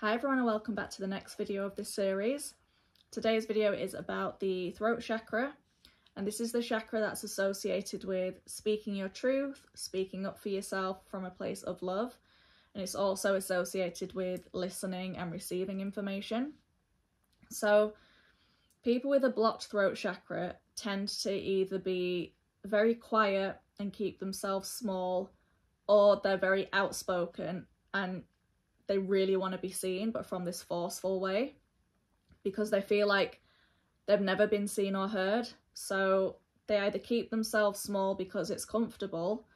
Hi everyone and welcome back to the next video of this series. Today's video is about the throat chakra and this is the chakra that's associated with speaking your truth, speaking up for yourself from a place of love and it's also associated with listening and receiving information. So people with a blocked throat chakra tend to either be very quiet and keep themselves small or they're very outspoken and they really want to be seen, but from this forceful way because they feel like they've never been seen or heard. So they either keep themselves small because it's comfortable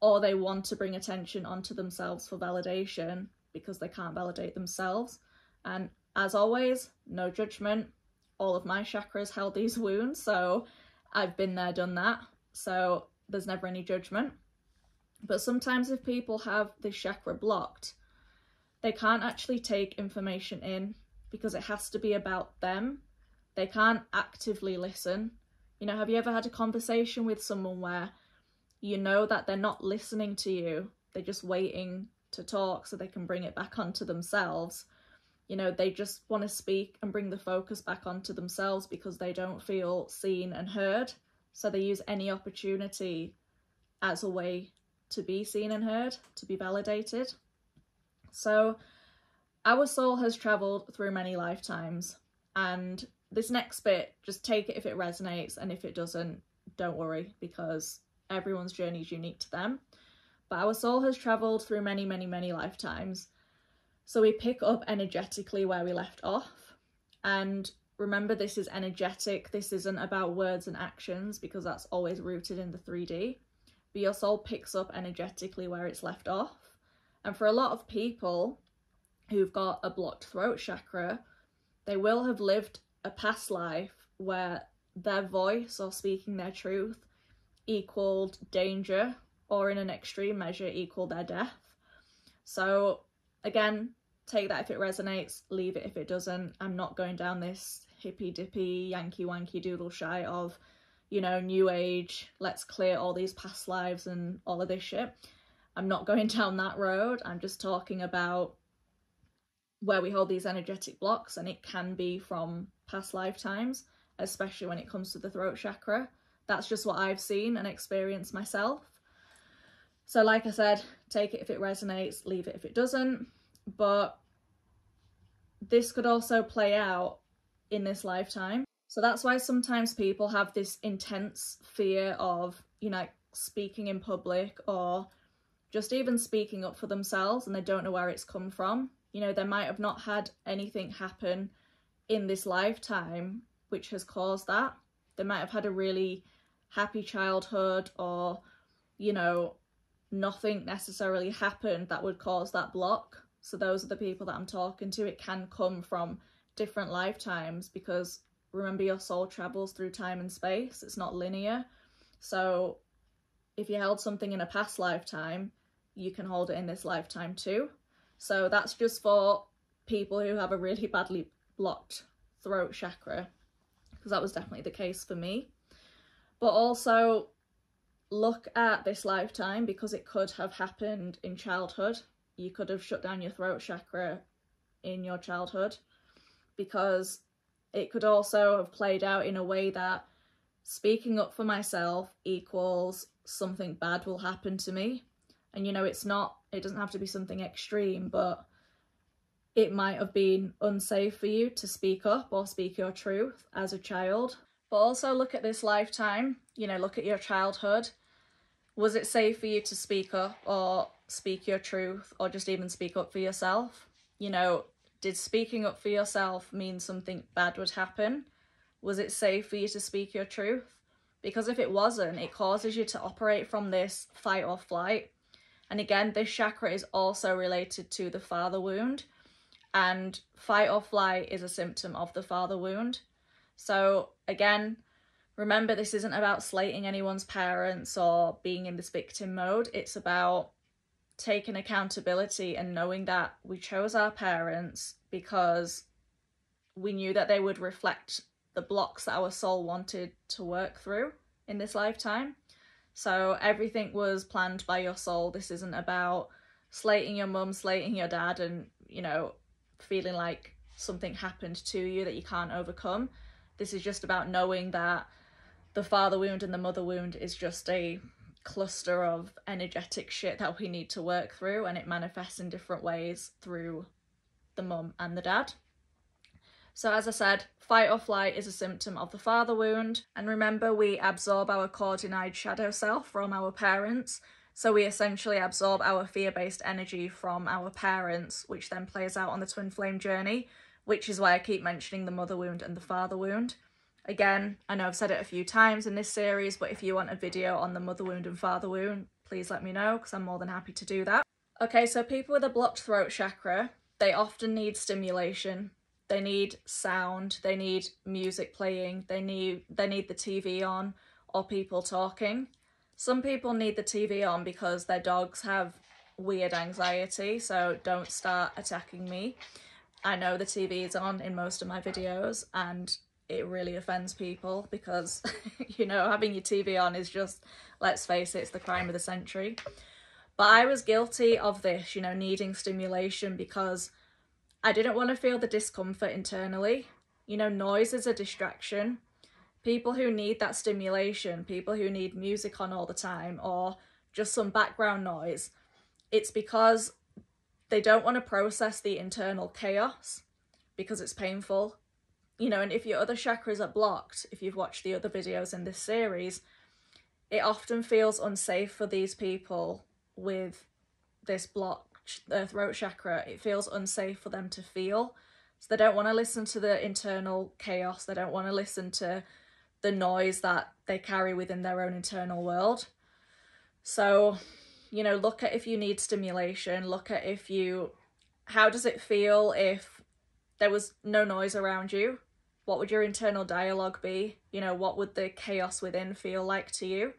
or they want to bring attention onto themselves for validation because they can't validate themselves. And as always, no judgment. All of my chakras held these wounds, so I've been there, done that. So there's never any judgment. But sometimes if people have this chakra blocked, they can't actually take information in because it has to be about them. They can't actively listen. You know, have you ever had a conversation with someone where you know that they're not listening to you, they're just waiting to talk so they can bring it back onto themselves? You know, they just want to speak and bring the focus back onto themselves because they don't feel seen and heard. So they use any opportunity as a way to be seen and heard, to be validated. So, our soul has travelled through many lifetimes, and this next bit, just take it if it resonates, and if it doesn't, don't worry because everyone's journey is unique to them. But our soul has travelled through many, many, many lifetimes. So we pick up energetically where we left off. And remember, this is energetic. This isn't about words and actions because that's always rooted in the 3D. But your soul picks up energetically where it's left off. And for a lot of people who've got a blocked throat chakra, they will have lived a past life where their voice or speaking their truth equaled danger or in an extreme measure equaled their death. So again, take that if it resonates, leave it if it doesn't. I'm not going down this hippy dippy, yankee wanky doodle shy of, you know, new age, let's clear all these past lives and all of this shit. I'm not going down that road. I'm just talking about where we hold these energetic blocks, and it can be from past lifetimes, especially when it comes to the throat chakra. That's just what I've seen and experienced myself. So, like I said, take it if it resonates, leave it if it doesn't. But this could also play out in this lifetime. So that's why sometimes people have this intense fear of, you know, speaking in public or just even speaking up for themselves and they don't know where it's come from. You know, they might have not had anything happen in this lifetime which has caused that. They might have had a really happy childhood or, you know, nothing necessarily happened that would cause that block. So those are the people that I'm talking to. It can come from different lifetimes because remember your soul travels through time and space. It's not linear. So if you held something in a past lifetime, you can hold it in this lifetime too. So that's just for people who have a really badly blocked throat chakra, because that was definitely the case for me. But also look at this lifetime because it could have happened in childhood. You could have shut down your throat chakra in your childhood because it could also have played out in a way that speaking up for myself equals something bad will happen to me and you know it's not it doesn't have to be something extreme but it might have been unsafe for you to speak up or speak your truth as a child. But also look at this lifetime you know look at your childhood. Was it safe for you to speak up or speak your truth or just even speak up for yourself? You know did speaking up for yourself mean something bad would happen? Was it safe for you to speak your truth? Because if it wasn't it causes you to operate from this fight or flight and again, this chakra is also related to the father wound. And fight or flight is a symptom of the father wound. So again, remember this isn't about slating anyone's parents or being in this victim mode. It's about taking accountability and knowing that we chose our parents because we knew that they would reflect the blocks that our soul wanted to work through in this lifetime. So everything was planned by your soul. This isn't about slating your mum, slating your dad, and, you know, feeling like something happened to you that you can't overcome. This is just about knowing that the father wound and the mother wound is just a cluster of energetic shit that we need to work through and it manifests in different ways through the mum and the dad. So as I said, fight or flight is a symptom of the father wound. And remember, we absorb our core denied shadow self from our parents. So we essentially absorb our fear-based energy from our parents, which then plays out on the twin flame journey, which is why I keep mentioning the mother wound and the father wound. Again, I know I've said it a few times in this series, but if you want a video on the mother wound and father wound, please let me know because I'm more than happy to do that. Okay, so people with a blocked throat chakra, they often need stimulation. They need sound, they need music playing, they need they need the TV on or people talking. Some people need the TV on because their dogs have weird anxiety, so don't start attacking me. I know the TV is on in most of my videos and it really offends people because, you know, having your TV on is just, let's face it, it's the crime of the century. But I was guilty of this, you know, needing stimulation because I didn't want to feel the discomfort internally. You know, noise is a distraction. People who need that stimulation, people who need music on all the time or just some background noise, it's because they don't want to process the internal chaos because it's painful you know, and if your other chakras are blocked, if you've watched the other videos in this series, it often feels unsafe for these people with this blocked uh, throat chakra. It feels unsafe for them to feel. So they don't want to listen to the internal chaos. They don't want to listen to the noise that they carry within their own internal world. So, you know, look at if you need stimulation. Look at if you, how does it feel if there was no noise around you? what would your internal dialogue be? You know, what would the chaos within feel like to you?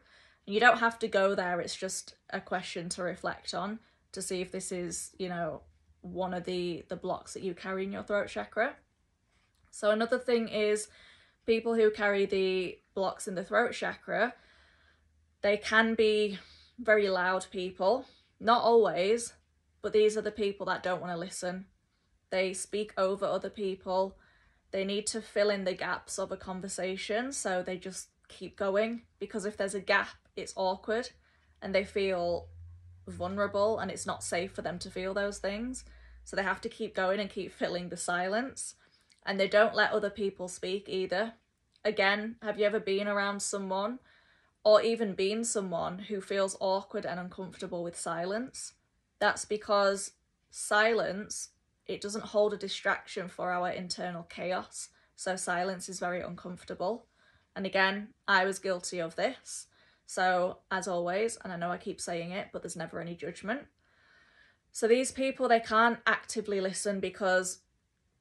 And you don't have to go there, it's just a question to reflect on to see if this is, you know, one of the, the blocks that you carry in your throat chakra. So another thing is people who carry the blocks in the throat chakra, they can be very loud people. Not always, but these are the people that don't want to listen. They speak over other people they need to fill in the gaps of a conversation, so they just keep going because if there's a gap, it's awkward and they feel vulnerable and it's not safe for them to feel those things. So they have to keep going and keep filling the silence. And they don't let other people speak either. Again, have you ever been around someone or even been someone who feels awkward and uncomfortable with silence? That's because silence it doesn't hold a distraction for our internal chaos. So silence is very uncomfortable. And again, I was guilty of this. So as always, and I know I keep saying it, but there's never any judgment. So these people, they can't actively listen because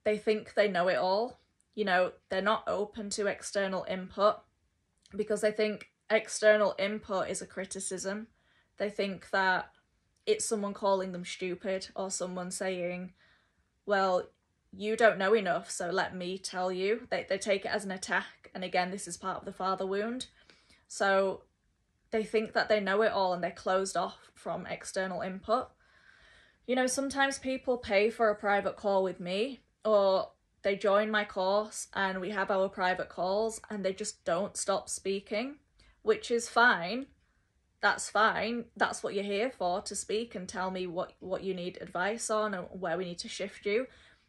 they think they know it all. You know, they're not open to external input because they think external input is a criticism. They think that it's someone calling them stupid or someone saying, well, you don't know enough, so let me tell you. They, they take it as an attack, and again, this is part of the father wound. So they think that they know it all and they're closed off from external input. You know, sometimes people pay for a private call with me, or they join my course and we have our private calls and they just don't stop speaking, which is fine. That's fine. That's what you're here for, to speak and tell me what, what you need advice on and where we need to shift you.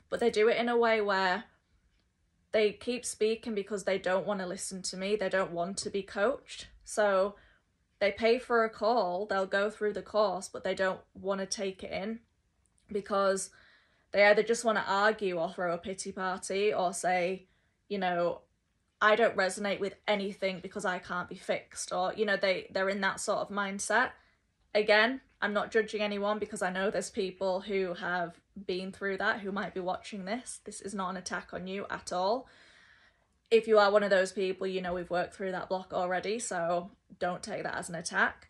But they do it in a way where they keep speaking because they don't want to listen to me. They don't want to be coached. So they pay for a call, they'll go through the course, but they don't want to take it in because they either just want to argue or throw a pity party or say, you know, I don't resonate with anything because I can't be fixed or you know they they're in that sort of mindset. Again, I'm not judging anyone because I know there's people who have been through that who might be watching this. This is not an attack on you at all. If you are one of those people, you know we've worked through that block already, so don't take that as an attack.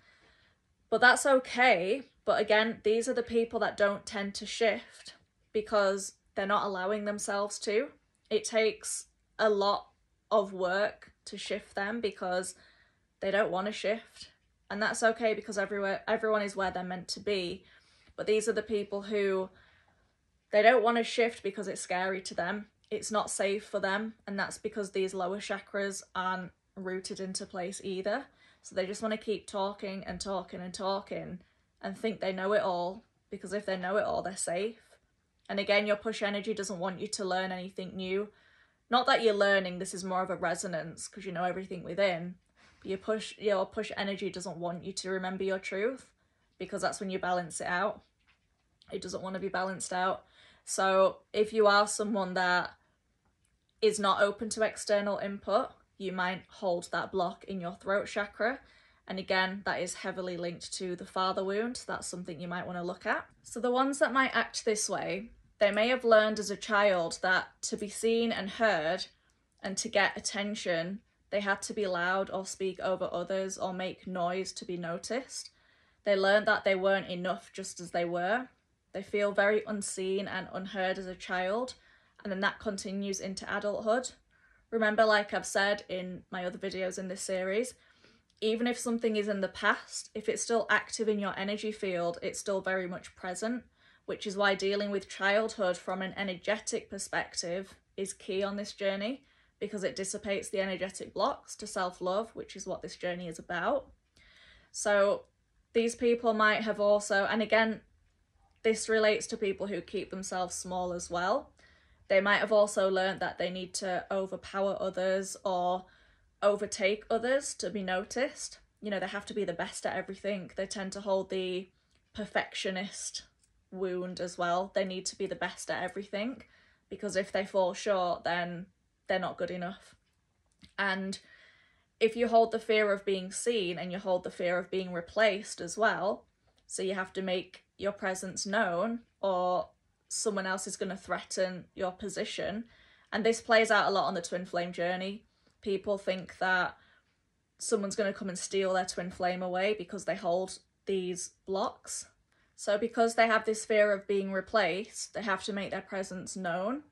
But that's okay. But again, these are the people that don't tend to shift because they're not allowing themselves to. It takes a lot of work to shift them because they don't want to shift. And that's okay because everywhere everyone is where they're meant to be. But these are the people who They don't want to shift because it's scary to them. It's not safe for them. And that's because these lower chakras aren't rooted into place either. So they just want to keep talking and talking and talking and think they know it all because if they know it all, they're safe. And again, your push energy doesn't want you to learn anything new. Not that you're learning, this is more of a resonance because you know everything within. But your push your push energy doesn't want you to remember your truth because that's when you balance it out. It doesn't want to be balanced out. So if you are someone that is not open to external input, you might hold that block in your throat chakra. And again, that is heavily linked to the father wound. That's something you might want to look at. So the ones that might act this way, they may have learned as a child that to be seen and heard and to get attention, they had to be loud or speak over others or make noise to be noticed. They learned that they weren't enough just as they were. They feel very unseen and unheard as a child, and then that continues into adulthood. Remember, like I've said in my other videos in this series, even if something is in the past, if it's still active in your energy field, it's still very much present, which is why dealing with childhood from an energetic perspective is key on this journey because it dissipates the energetic blocks to self-love, which is what this journey is about. So these people might have also, and again, this relates to people who keep themselves small as well. They might have also learned that they need to overpower others or overtake others to be noticed. You know, they have to be the best at everything. They tend to hold the perfectionist wound as well. They need to be the best at everything because if they fall short, then they're not good enough. And if you hold the fear of being seen and you hold the fear of being replaced as well, so you have to make your presence known or someone else is going to threaten your position. And this plays out a lot on the twin flame journey. People think that someone's going to come and steal their twin flame away because they hold these blocks. So because they have this fear of being replaced, they have to make their presence known.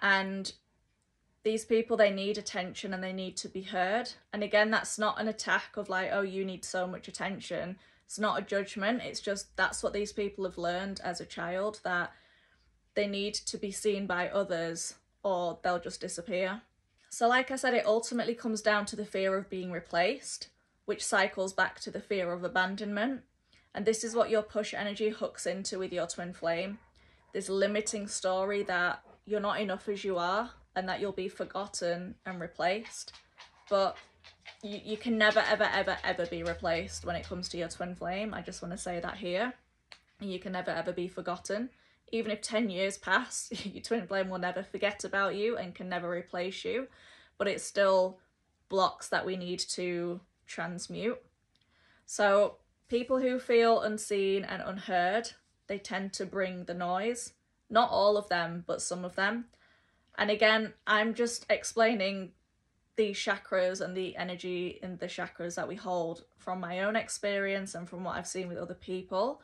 And these people, they need attention and they need to be heard. And again, that's not an attack of like, oh, you need so much attention. It's not a judgment. It's just that's what these people have learned as a child that they need to be seen by others or they'll just disappear. So like I said, it ultimately comes down to the fear of being replaced, which cycles back to the fear of abandonment. And this is what your push energy hooks into with your twin flame. This limiting story that you're not enough as you are and that you'll be forgotten and replaced. But you, you can never, ever, ever, ever be replaced when it comes to your twin flame. I just want to say that here. You can never, ever be forgotten even if 10 years pass, your twin flame will never forget about you and can never replace you, but it's still blocks that we need to transmute. So people who feel unseen and unheard, they tend to bring the noise. Not all of them, but some of them. And again, I'm just explaining the chakras and the energy in the chakras that we hold from my own experience and from what I've seen with other people.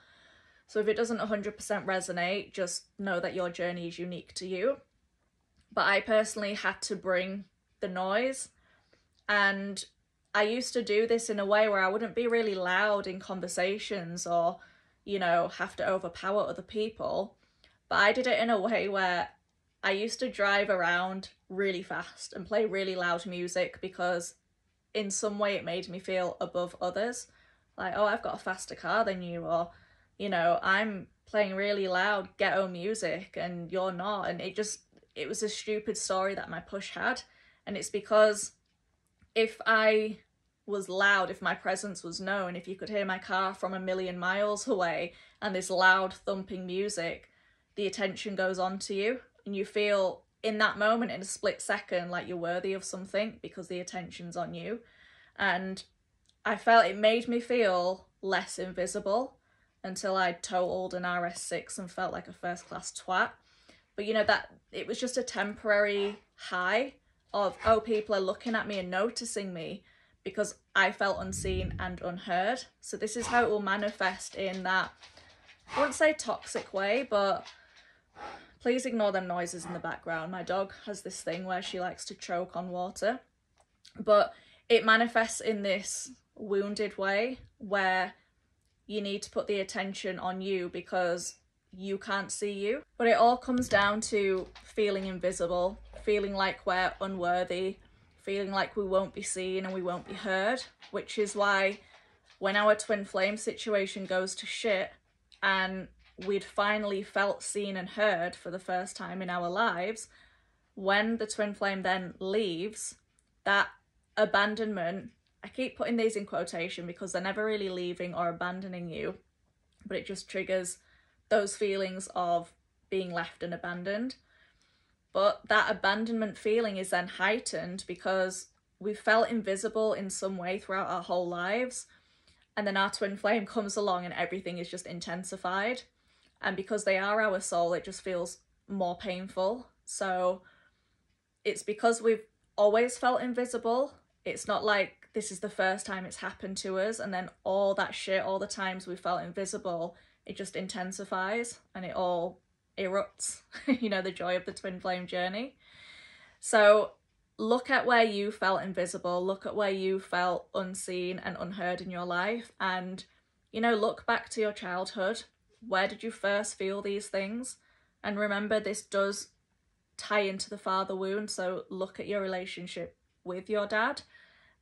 So if it doesn't 100% resonate, just know that your journey is unique to you. But I personally had to bring the noise and I used to do this in a way where I wouldn't be really loud in conversations or, you know, have to overpower other people. But I did it in a way where I used to drive around really fast and play really loud music because in some way it made me feel above others. Like, oh, I've got a faster car than you, or you know, I'm playing really loud ghetto music and you're not. And it just, it was a stupid story that my push had. And it's because if I was loud, if my presence was known, if you could hear my car from a million miles away and this loud thumping music, the attention goes on to you and you feel in that moment in a split second like you're worthy of something because the attention's on you. And I felt it made me feel less invisible until I totaled an RS6 and felt like a first class twat. But you know, that it was just a temporary high of, oh, people are looking at me and noticing me because I felt unseen and unheard. So this is how it will manifest in that, I wouldn't say toxic way, but please ignore them noises in the background. My dog has this thing where she likes to choke on water. But it manifests in this wounded way where you need to put the attention on you because you can't see you. But it all comes down to feeling invisible, feeling like we're unworthy, feeling like we won't be seen and we won't be heard, which is why when our twin flame situation goes to shit and we'd finally felt seen and heard for the first time in our lives, when the twin flame then leaves, that abandonment, I keep putting these in quotation because they're never really leaving or abandoning you, but it just triggers those feelings of being left and abandoned. But that abandonment feeling is then heightened because we felt invisible in some way throughout our whole lives. And then our twin flame comes along and everything is just intensified. And because they are our soul, it just feels more painful. So it's because we've always felt invisible. It's not like this is the first time it's happened to us and then all that shit, all the times we felt invisible, it just intensifies and it all erupts, you know, the joy of the twin flame journey. So look at where you felt invisible, look at where you felt unseen and unheard in your life, and, you know, look back to your childhood. Where did you first feel these things? And remember, this does tie into the father wound, so look at your relationship with your dad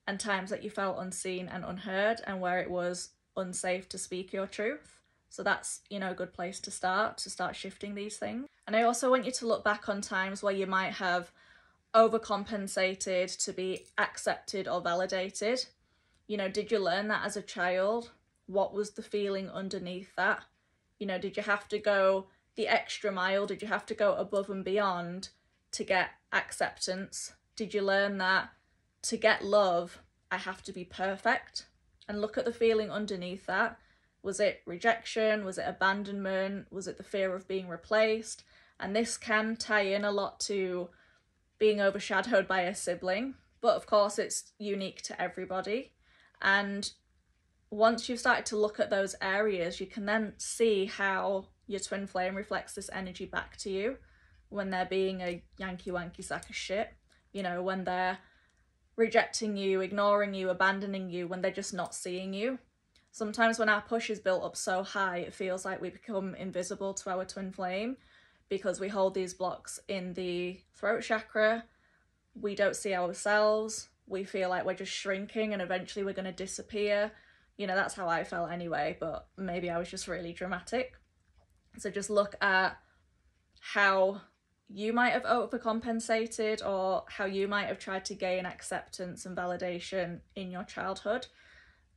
and times that you felt unseen and unheard and where it was unsafe to speak your truth. So that's, you know, a good place to start, to start shifting these things. And I also want you to look back on times where you might have overcompensated to be accepted or validated. You know, did you learn that as a child? What was the feeling underneath that? You know, did you have to go the extra mile? Did you have to go above and beyond to get acceptance? Did you learn that to get love, I have to be perfect? And look at the feeling underneath that. Was it rejection? Was it abandonment? Was it the fear of being replaced? And this can tie in a lot to being overshadowed by a sibling, but of course it's unique to everybody. And once you've started to look at those areas, you can then see how your twin flame reflects this energy back to you when they're being a Yankee wanky sack of shit. You know, when they're rejecting you, ignoring you, abandoning you, when they're just not seeing you. Sometimes when our push is built up so high, it feels like we become invisible to our twin flame because we hold these blocks in the throat chakra. We don't see ourselves. We feel like we're just shrinking and eventually we're going to disappear. You know, that's how I felt anyway, but maybe I was just really dramatic. So just look at how you might have overcompensated or how you might have tried to gain acceptance and validation in your childhood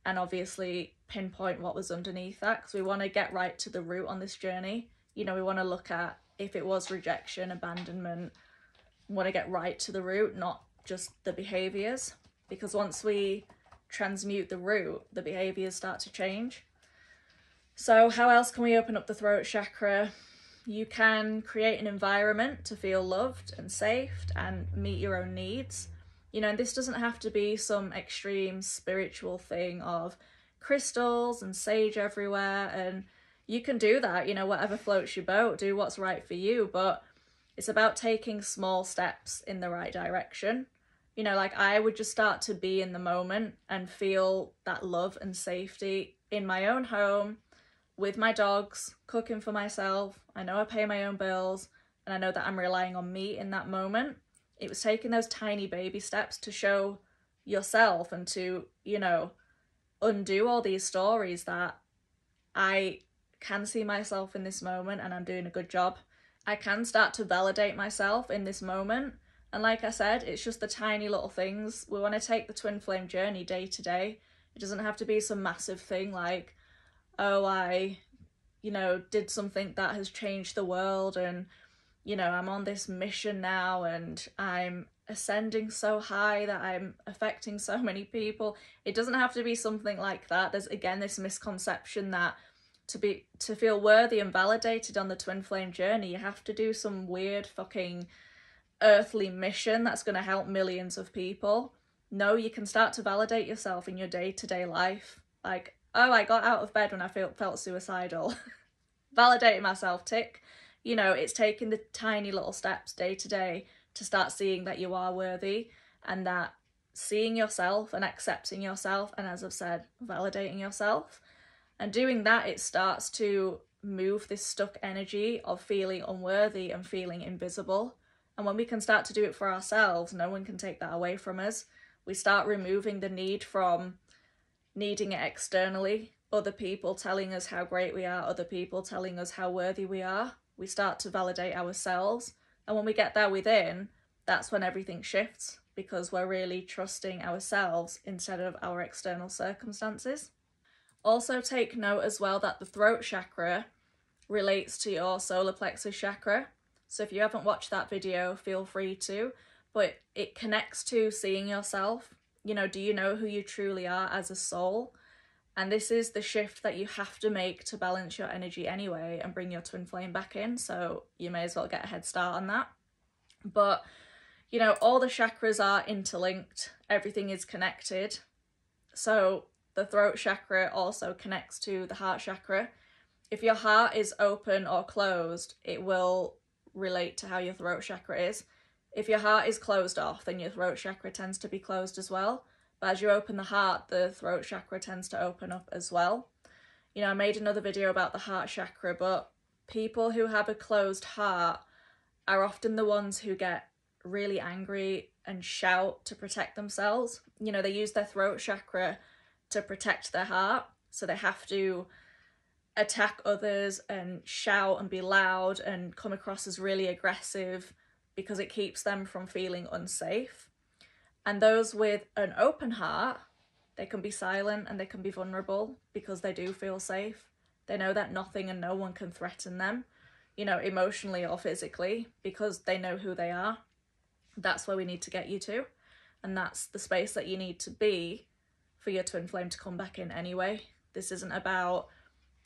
and obviously pinpoint what was underneath that because we want to get right to the root on this journey. You know, we want to look at if it was rejection, abandonment, want to get right to the root, not just the behaviors. Because once we transmute the root, the behaviors start to change. So, how else can we open up the throat chakra? You can create an environment to feel loved and safe and meet your own needs. You know, this doesn't have to be some extreme spiritual thing of crystals and sage everywhere and you can do that, you know, whatever floats your boat, do what's right for you, but it's about taking small steps in the right direction. You know, like I would just start to be in the moment and feel that love and safety in my own home with my dogs, cooking for myself. I know I pay my own bills and I know that I'm relying on me in that moment. It was taking those tiny baby steps to show yourself and to, you know, undo all these stories that I can see myself in this moment and I'm doing a good job. I can start to validate myself in this moment. And like I said, it's just the tiny little things. We want to take the twin flame journey day to day. It doesn't have to be some massive thing like, oh, I, you know, did something that has changed the world and you know, I'm on this mission now and I'm ascending so high that I'm affecting so many people. It doesn't have to be something like that. There's again this misconception that to be to feel worthy and validated on the twin flame journey, you have to do some weird fucking earthly mission that's going to help millions of people. No, you can start to validate yourself in your day-to-day life. Like, oh, I got out of bed when I felt felt suicidal. Validating myself, tick you know, it's taking the tiny little steps day to day to start seeing that you are worthy and that seeing yourself and accepting yourself and as I've said, validating yourself. And doing that, it starts to move this stuck energy of feeling unworthy and feeling invisible. And when we can start to do it for ourselves, no one can take that away from us. We start removing the need from needing it externally, other people telling us how great we are, other people telling us how worthy we are. We start to validate ourselves. And when we get there within, that's when everything shifts because we're really trusting ourselves instead of our external circumstances. Also, take note as well that the throat chakra relates to your solar plexus chakra. So, if you haven't watched that video, feel free to. But it connects to seeing yourself. You know, do you know who you truly are as a soul? And this is the shift that you have to make to balance your energy anyway and bring your twin flame back in. So, you may as well get a head start on that. But, you know, all the chakras are interlinked, everything is connected. So, the throat chakra also connects to the heart chakra. If your heart is open or closed, it will relate to how your throat chakra is. If your heart is closed off, then your throat chakra tends to be closed as well. But as you open the heart, the throat chakra tends to open up as well. You know, I made another video about the heart chakra, but people who have a closed heart are often the ones who get really angry and shout to protect themselves. You know, they use their throat chakra to protect their heart. So they have to attack others and shout and be loud and come across as really aggressive because it keeps them from feeling unsafe. And those with an open heart, they can be silent and they can be vulnerable because they do feel safe. They know that nothing and no one can threaten them, you know, emotionally or physically because they know who they are. That's where we need to get you to. And that's the space that you need to be for your twin flame to come back in anyway. This isn't about,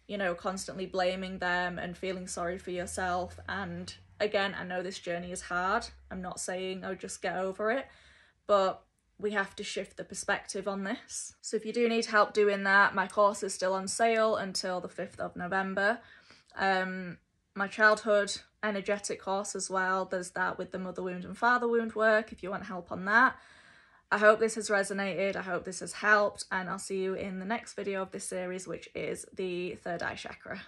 you know, constantly blaming them and feeling sorry for yourself. And again, I know this journey is hard. I'm not saying, oh, just get over it, but we have to shift the perspective on this. So if you do need help doing that, my course is still on sale until the 5th of November. Um, my childhood energetic course as well, there's that with the mother wound and father wound work if you want help on that. I hope this has resonated, I hope this has helped, and I'll see you in the next video of this series, which is the third eye chakra.